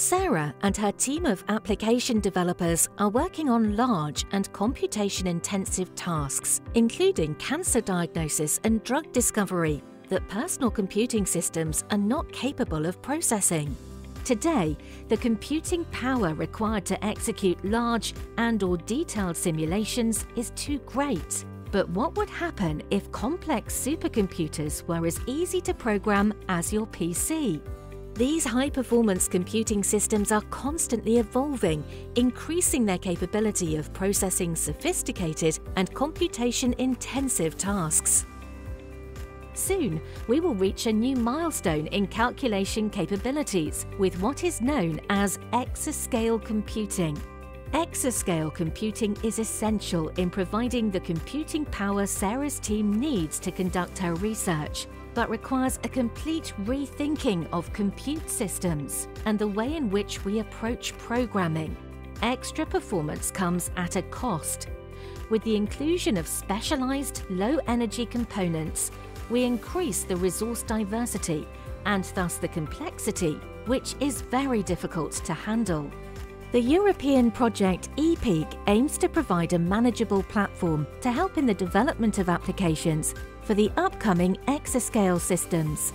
Sarah and her team of application developers are working on large and computation intensive tasks, including cancer diagnosis and drug discovery, that personal computing systems are not capable of processing. Today, the computing power required to execute large and or detailed simulations is too great. But what would happen if complex supercomputers were as easy to program as your PC? These high-performance computing systems are constantly evolving, increasing their capability of processing sophisticated and computation-intensive tasks. Soon, we will reach a new milestone in calculation capabilities with what is known as exascale computing. Exascale computing is essential in providing the computing power Sarah's team needs to conduct her research, but requires a complete rethinking of compute systems and the way in which we approach programming. Extra performance comes at a cost. With the inclusion of specialized low-energy components, we increase the resource diversity and thus the complexity, which is very difficult to handle. The European project EPEEC aims to provide a manageable platform to help in the development of applications for the upcoming exascale systems.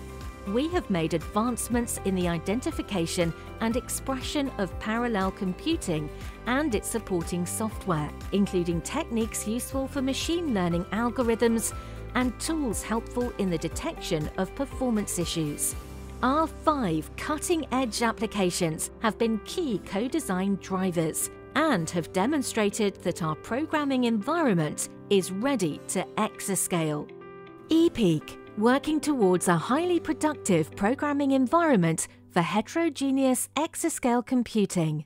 We have made advancements in the identification and expression of parallel computing and its supporting software, including techniques useful for machine learning algorithms and tools helpful in the detection of performance issues. Our five cutting-edge applications have been key co-design drivers and have demonstrated that our programming environment is ready to exascale. EPEEC, working towards a highly productive programming environment for heterogeneous exascale computing.